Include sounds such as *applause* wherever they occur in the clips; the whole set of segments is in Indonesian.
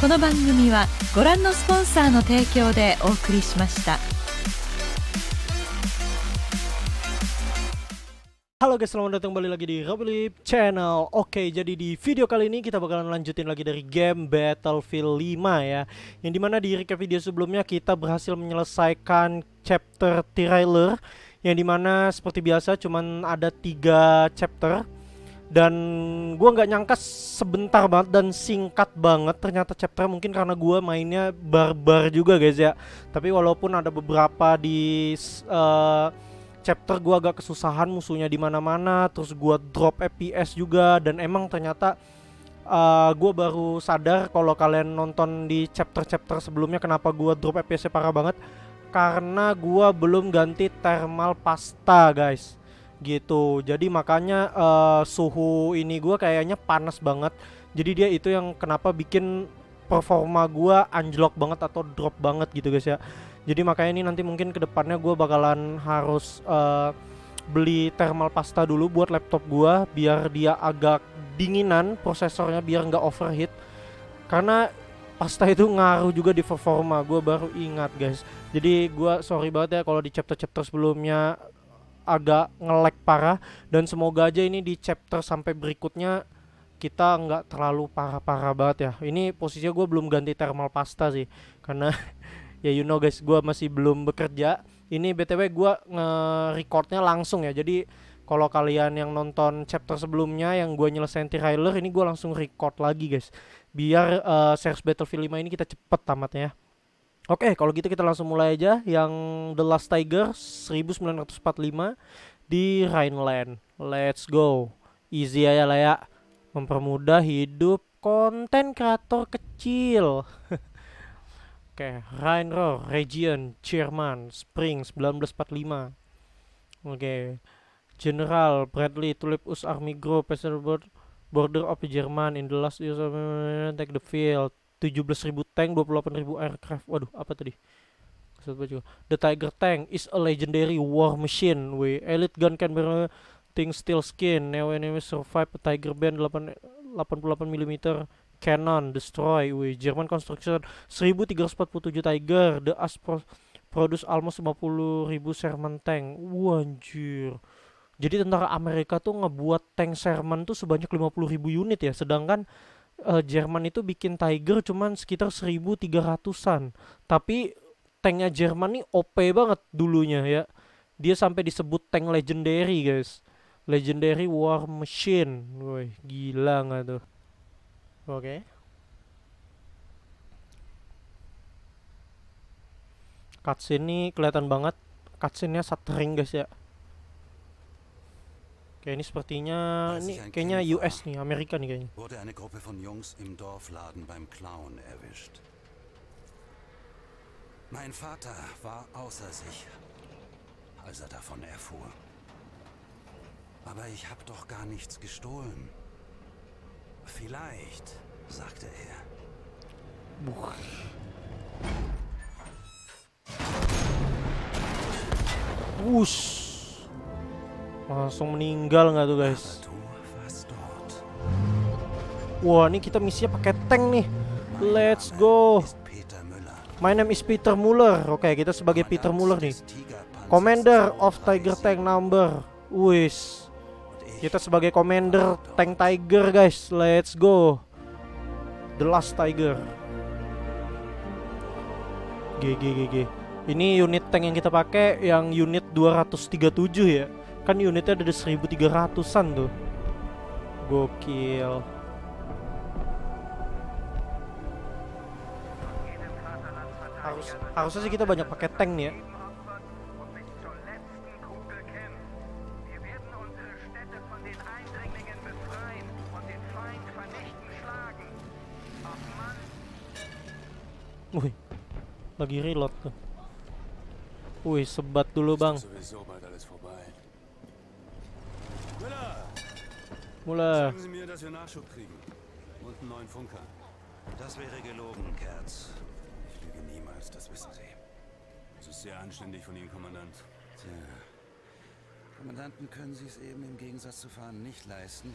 この番組はご覧のスポンサーの提供でお送りしました Halo guys, selamat datang kembali lagi di Robilip Channel Oke, jadi di video kali ini kita bakalan lanjutin lagi dari game Battlefield 5 ya Yang dimana di recap video sebelumnya kita berhasil menyelesaikan chapter trailer Yang dimana seperti biasa cuman ada tiga chapter dan gua nggak nyangka sebentar banget dan singkat banget ternyata chapter mungkin karena gua mainnya barbar juga guys ya. Tapi walaupun ada beberapa di uh, chapter gua agak kesusahan musuhnya di mana-mana terus gua drop FPS juga dan emang ternyata uh, gua baru sadar kalau kalian nonton di chapter-chapter sebelumnya kenapa gua drop FPS parah banget. Karena gua belum ganti thermal pasta guys gitu. Jadi makanya uh, suhu ini gue kayaknya panas banget. Jadi dia itu yang kenapa bikin performa gue anjlok banget atau drop banget gitu guys ya. Jadi makanya ini nanti mungkin ke depannya gue bakalan harus uh, beli thermal pasta dulu buat laptop gue biar dia agak dinginan prosesornya biar nggak overheat. Karena pasta itu ngaruh juga di performa gue baru ingat guys. Jadi gue sorry banget ya kalau di chapter-chapter sebelumnya agak ngelek parah. Dan semoga aja ini di chapter sampai berikutnya kita nggak terlalu parah-parah banget ya. Ini posisinya gue belum ganti thermal pasta sih karena *laughs* ya you know guys gue masih belum bekerja. Ini btw gue nge-recordnya langsung ya. Jadi kalau kalian yang nonton chapter sebelumnya yang gue nyelesain trailer ini gue langsung record lagi guys. Biar uh, series Battlefield 5 ini kita cepet tamatnya ya Oke, kalau gitu kita langsung mulai aja yang The Last Tiger 1945 di Rhineland. Let's go. Easy aja lah ya. Mempermudah hidup konten kreator kecil. *laughs* Oke, Rhine Region, Chairman, Spring 1945. Oke. General Bradley Tulip Us Army Group, Border of German in the last years of take the field 17.000 tank, 28.000 aircraft. Waduh, apa tadi? The Tiger Tank is a legendary war machine. We elite gun can be thing steel skin. Now enemy survive a Tiger Band 8 88 mm cannon destroy. We German construction 1347 Tiger. The AS pro produce almost 50.000 Sherman tank. Wanjir. Jadi tentara Amerika tuh ngebuat tank Sherman tuh sebanyak 50.000 unit ya. Sedangkan uh, Jerman itu bikin Tiger cuman sekitar 1300-an. Tapi tanknya Jerman nih OP banget dulunya ya. Dia sampai disebut tank legendary, guys. Legendary War Machine. Woi, gila nggak tuh? Oke. Okay. Cutscene ini kelihatan banget. Cutscene-nya stuttering guys ya. Oke, ini sepertinya ini kayaknya US nih, Amerika nih kayaknya. Wurde eine Gruppe von Jungs im Dorfladen beim Clown erwischt. Mein Vater war außer sich, als er davon erfuhr. Aber ich habe doch gar nichts gestohlen. Vielleicht, sagte er. Buch. Wusch. Langsung meninggal nggak tuh guys? Wah, ini kita misinya pakai tank nih. Let's go. My name is Peter Muller. Oke, kita sebagai Peter Muller nih. Commander of Tiger Tank Number. Wis. Kita sebagai Commander Tank Tiger, guys. Let's go. The Last Tiger. GG GG. Ini unit tank yang kita pakai yang unit 237 ya. Kan unitnya ada 1300an tuh Gokil Harus, Harusnya sih kita banyak pakai tank nih ya Wih, lagi reload tuh. Wih, sebat dulu bang. Muller. Sagen Sie mir, dass wir Nachschub kriegen. Und einen neuen Funker. Das wäre gelogen, Kerz. Ich lüge niemals, das wissen Sie. Das ist sehr anständig von Ihnen, Kommandant. Tja. Kommandanten können Sie es eben im Gegensatz zu Fahren nicht leisten,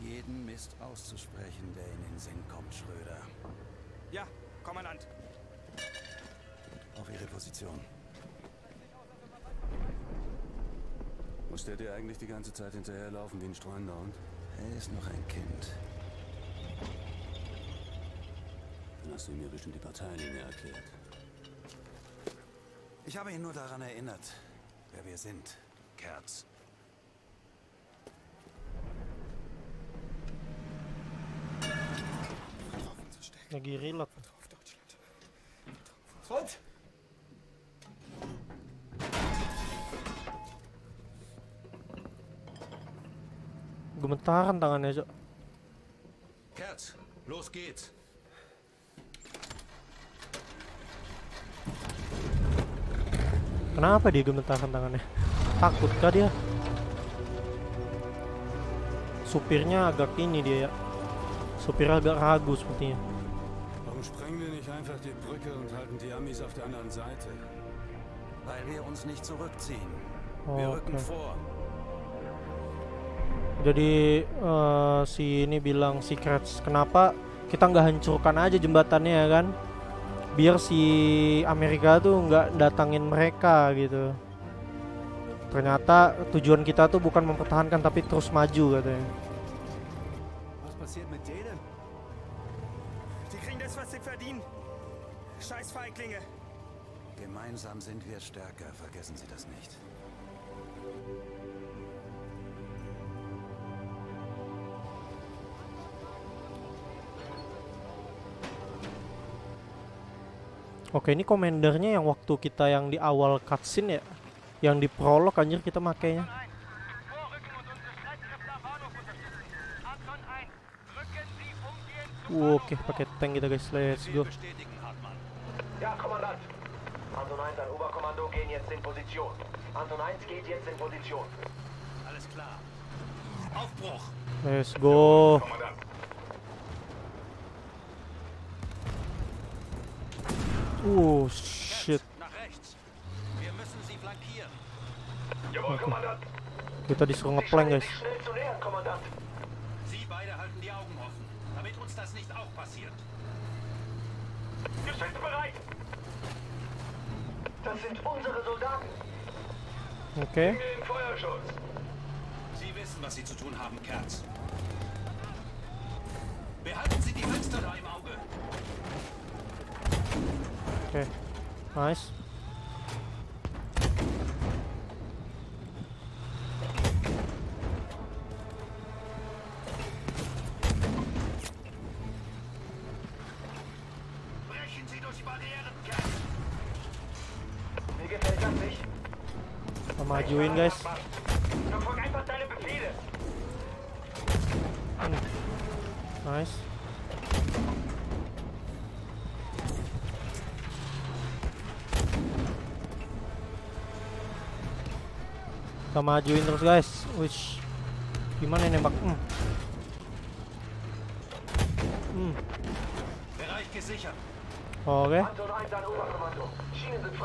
jeden Mist auszusprechen, der Ihnen in den Sinn kommt, Schröder. Ja, Kommandant. Auf Ihre Position. Muss der dir eigentlich die ganze Zeit hinterherlaufen wie ein streunender Hund? Er ist noch ein Kind. Dann hast du ja bestimmt die Parteilinie erklärt. Ich habe ihn nur daran erinnert, wer wir sind. Kerz. Lagi reload. Auf Deutschland. Und? Gemetaran tangannya, Cok. Kerz, los geht's. Kenapa dia gemetaran tangannya? Takut kah dia? Supirnya agak ini dia ya. Supir agak ragu sepertinya. Warum sprengen wir nicht einfach die Brücke und halten die Amis auf der anderen Seite? Weil wir uns nicht zurückziehen. Wir Oh, rücken oke. vor. Jadi eh, si ini bilang Secrets kenapa kita nggak hancurkan aja jembatannya ya kan? Biar si Amerika tuh nggak datangin mereka gitu. Ternyata tujuan kita tuh bukan mempertahankan tapi terus maju katanya. Was passiert mit denen? Die kriegen das, was sie verdienen. Scheiß Feiglinge. Gemeinsam sind wir stärker, vergessen Sie das nicht. Oke ini komendernya yang waktu kita yang di awal cutscene ya, yang di prolog anjir kita makainya. Vorrücken und unsere Streitkräfte am Bahnhof unterstützen. Anton 1, rücken Sie umgehend zu Oke pakai tank kita guys, let's go. bestätigen, Hartmann. Ja, Kommandant. Anton 1 an Oberkommando gehen jetzt in Position. Anton 1 geht jetzt in Position. Alles klar. Aufbruch! Let's go. Kommandant. Uh shit, Nach rechts. Wir müssen sie flankieren. Jawohl, Kommandant. kita disuruh Sie ngeplank guys. sich schnell zu nähern, Kommandant. Sie beide halten die Augen offen, damit uns das nicht auch passiert. Geschütze bereit. Das sind unsere Soldaten. Oke, Im Feuerschutz. Sie wissen, was Sie zu tun haben, Kerz. Behalten Sie die Fenster da im Auge. Gefällt das nicht. Kita majuin guys. Verfolg einfach deine Befehle. Nice. Kita majuin terus guys. Wish. Gimana ini nembak? Hmm. Hmm. Bereich gesichert. Oke, Anton 1 an Oberkommando. Schienen sind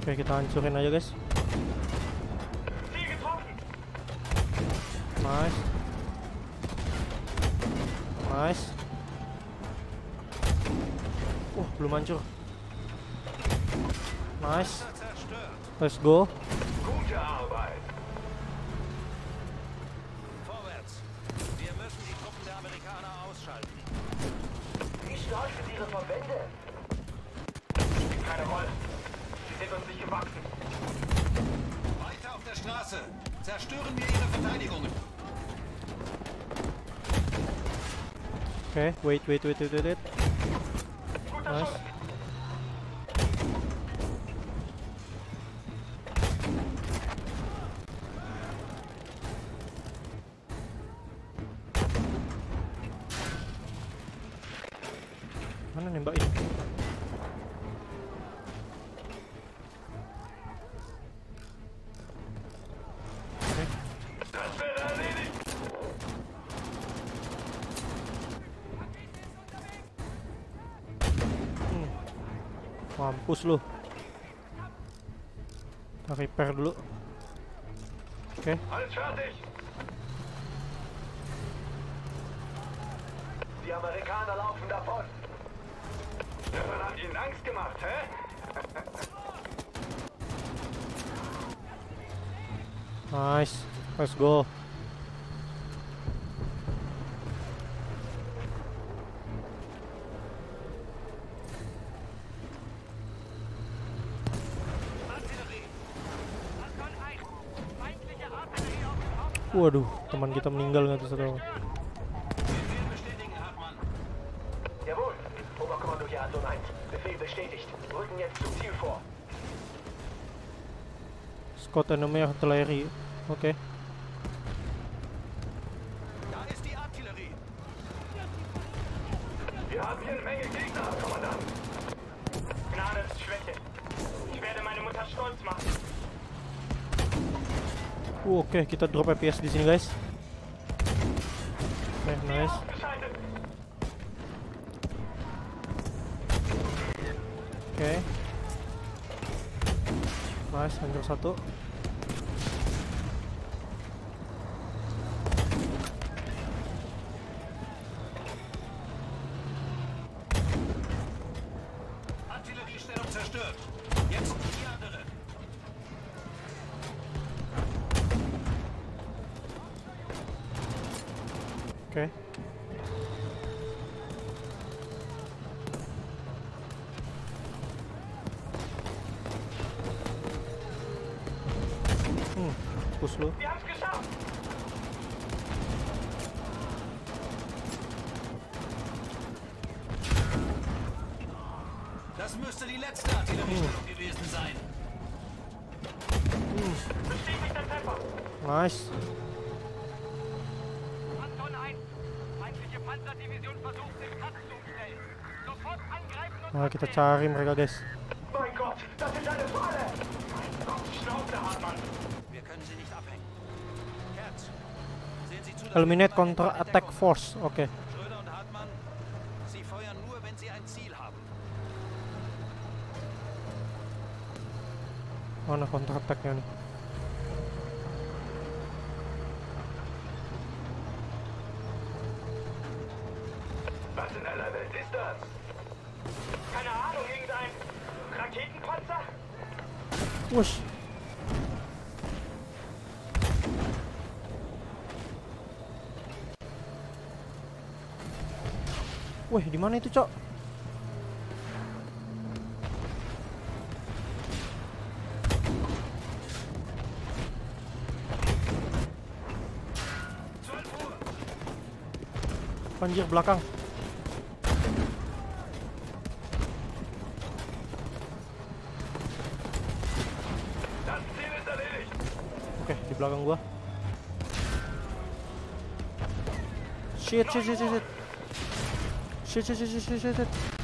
Oke, kita hancurin aja guys. Nice. Nice. Wah, belum hancur. Nice. Let's go. Uns nicht gewachsen. Weiter auf der Straße. Zerstören wir ihre Verteidigungen. Oke, wait, wait, wait, wait, wait, wait. Guter Nice. Mampus lu. Kita repair dulu. Oke. Alles fertig! Die Amerikaner laufen davon. Man hat ihnen Angst gemacht, hä? Nice. Let's go. Waduh, teman kita meninggal nggak tuh satu orang. Befehl bestätigen, Hartmann. Jawohl. Oberkommando hier Anton 1. Befehl bestätigt. Rücken jetzt zum Ziel vor. Squad enemy artillery. Oke. Da ist die Artillerie. Wir haben hier eine Menge Gegner, Kommandant. Gnade ist Schwäche. Ich werde meine Mutter stolz machen. Uh, Oke, kita drop FPS di sini guys. Oke, nice. Geschaltet. Oke. Nice, hancur satu. Okay. Hm, Buslo. Wir haben's geschafft! Das müsste die letzte Artillerie hm. gewesen sein. Hm. Nice. Herz, sehen Sie zu, dass Eliminate counter attack force. Oke. haben. Schröder und Hartmann, Sie feuern nur, wenn Sie ein Ziel haben. Mana counter attacknya nih? Was in aller Welt ist das? Keine Ahnung. Wih, di mana itu, Cok? Anjir belakang. Das Ziel ist erledigt. Oke, di belakang gua. Shit, shit, shit, shit, shit. Shit, shit, shit, shit, shit, shit,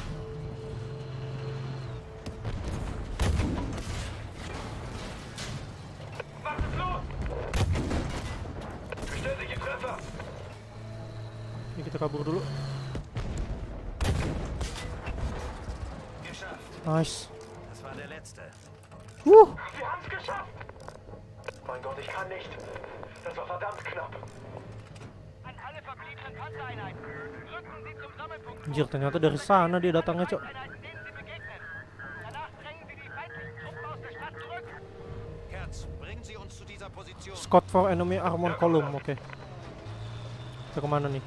ternyata dari sana dia datangnya, Cok. Scout for enemy armor column, oke. Kita ke mana nih?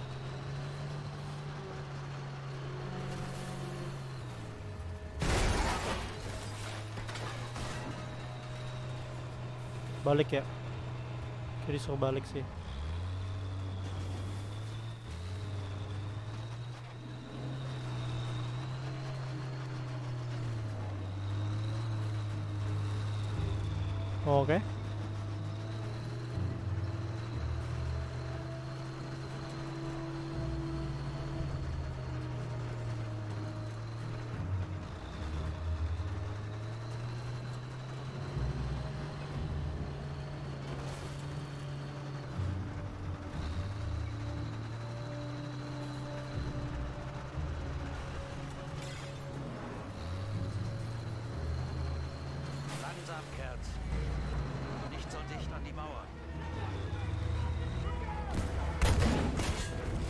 Balik ya? Jadi suruh balik sih. Okay. Langsam, Kerz. Dicht an die Mauer.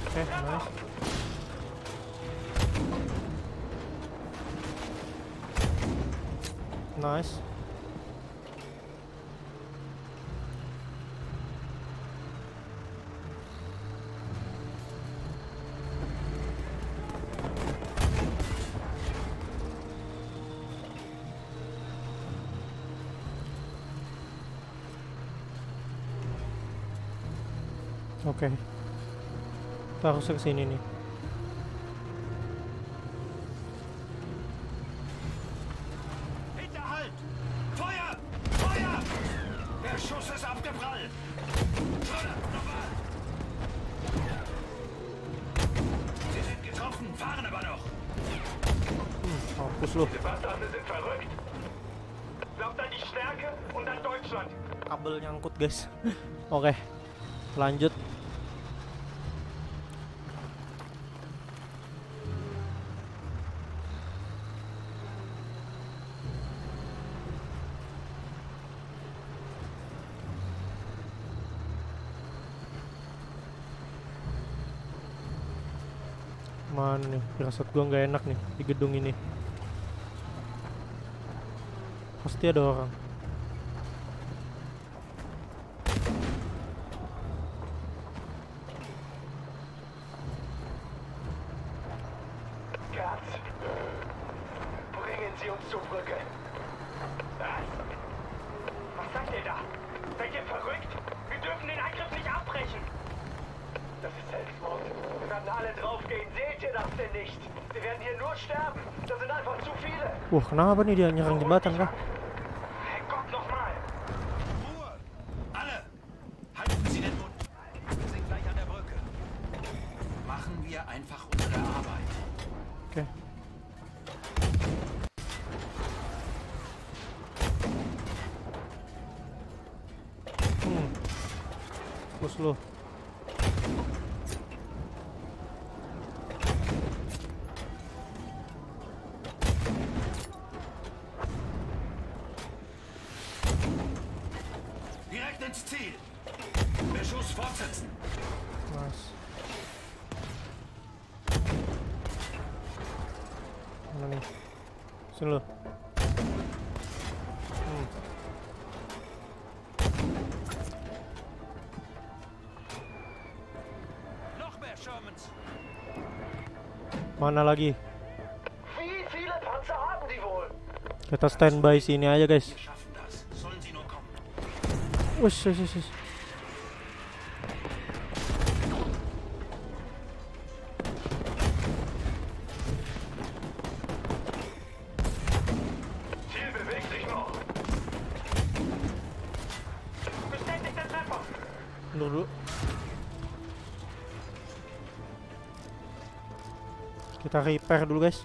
Oke, nice. Nice. Stärke und an Deutschland. Kabel nyangkut, guys. Oke. Lanjut. Mana nih? Firasat gua nggak enak nih di gedung ini. Pasti ada orang. Kerz, bringen Sie uns zur Brücke. Was? Was sagt ihr da? Seid ihr verrückt? Wir dürfen den Angriff nicht abbrechen. Das ist Selbstmord. Wir werden alle draufgehen. Seht ihr das denn nicht? Wir werden hier nur sterben. Das sind einfach zu viele. Wah, kenapa nih dia nyerang jembatan kah? Herrgott nochmal. Mana lagi? Kita standby sini aja, guys. Wush, wush, wush, repair dulu, guys.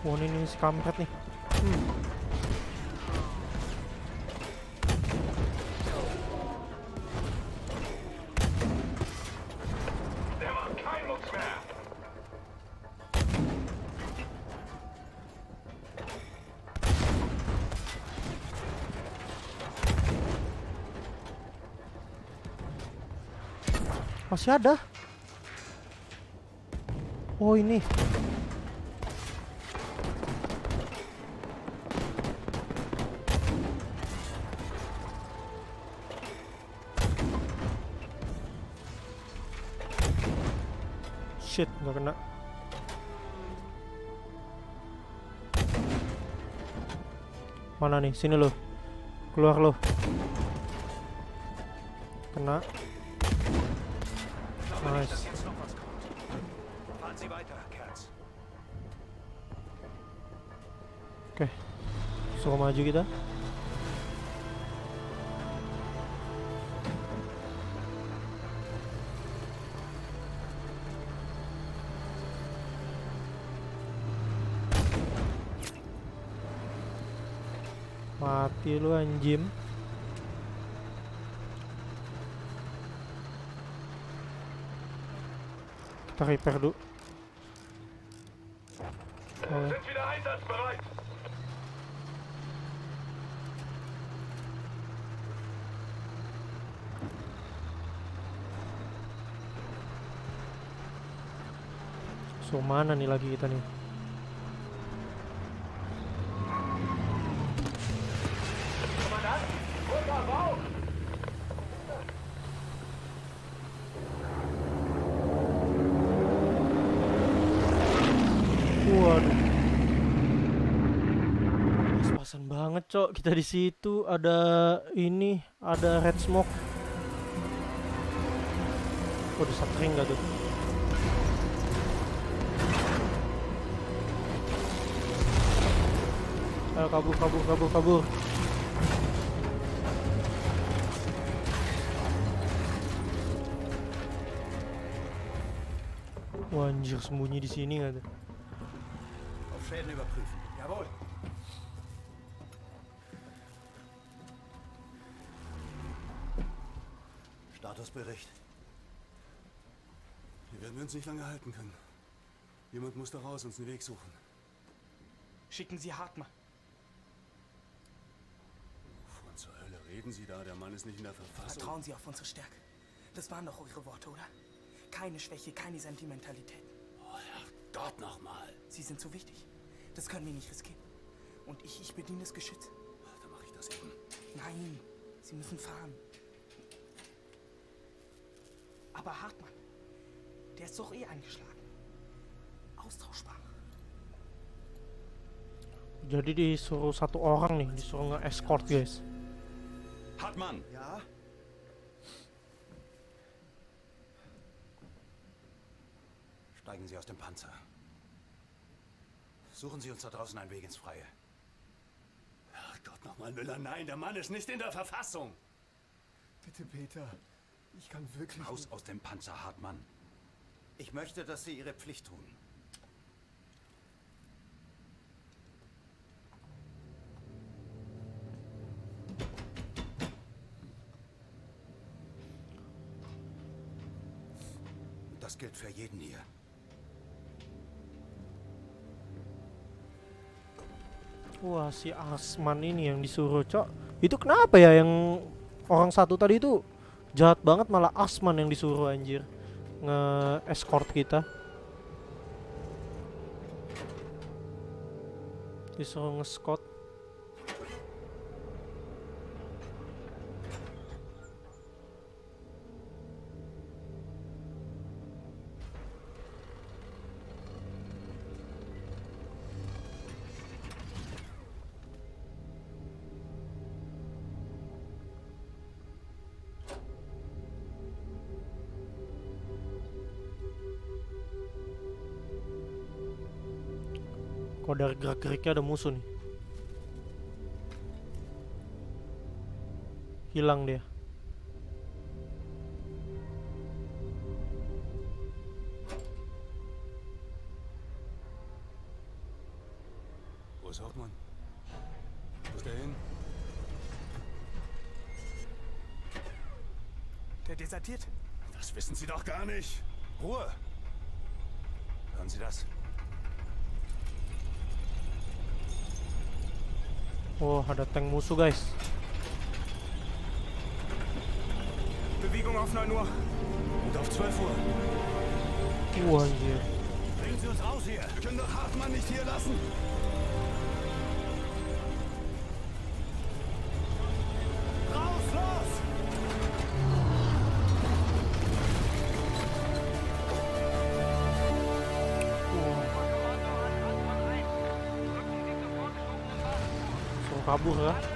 Wah, ini nih si kampret nih. Masih ada. Oh, ini. Shit, nggak kena. Mana nih? Sini lo. Keluar lo. Kena. Oke. Suruh maju kita. Mati lu anjim. Kita repair dulu. Sind so mana nih lagi kita nih? Kommandant, Rücker, Bau! Waduh. Pas-pasan banget, Cok. Kita di situ ada ini, ada red smoke. Waduh, satring gak tuh? Ayo kabur, kabur, kabur, kabur. Wah, anjir sembunyi di sini nggak tuh? Auf Schäden überprüfen. Jawohl. Statusbericht. Hier werden wir uns nicht lange halten können. Jemand muss da raus uns einen Weg suchen. Schicken Sie Hartmann. Wovon zur Hölle reden Sie da? Der Mann ist nicht in der Verfassung. Vertrauen Sie auf unsere Stärke. Das waren doch eure Worte, oder? Keine Schwäche, keine Sentimentalität. Oh, Gott nochmal. Sie sind so wichtig. Das können wir nicht riskieren. Und ich, ich bediene das Geschütz. Dann mache ich das eben. Nein, Sie müssen fahren. Aber Hartmann, der ist doch eh eingeschlagen. Austauschbar. Jadi disuruh satu orang nih, disuruh nge-escort guys. Hartmann! Ja? Steigen Sie aus dem Panzer. Suchen Sie uns da draußen einen Weg ins Freie. Ach Gott nochmal, Müller, nein, der Mann ist nicht in der Verfassung. Bitte, Peter. Ich kann wirklich. Raus aus dem Panzer, Hartmann. Ich möchte, dass Sie Ihre Pflicht tun. Das gilt für jeden hier. Wah si Asman ini yang disuruh cok. Itu kenapa ya yang orang satu tadi itu jahat banget malah Asman yang disuruh anjir nge-escort kita. Disuruh nge-scout. Gerak-geriknya ada musuh nih. Hilang dia. Wo ist Hauptmann? Wo ist der hin? Der desertiert. Das wissen Sie doch gar nicht. Ruhe! Hören Sie das? Oh, ada tank musuh guys. Bewegung auf 9 Uhr. Und auf 12 Uhr. Wah anjir. Bringen Sie uns raus hier! Wir können doch Hartmann nicht hier lassen! Suruh kabur ya.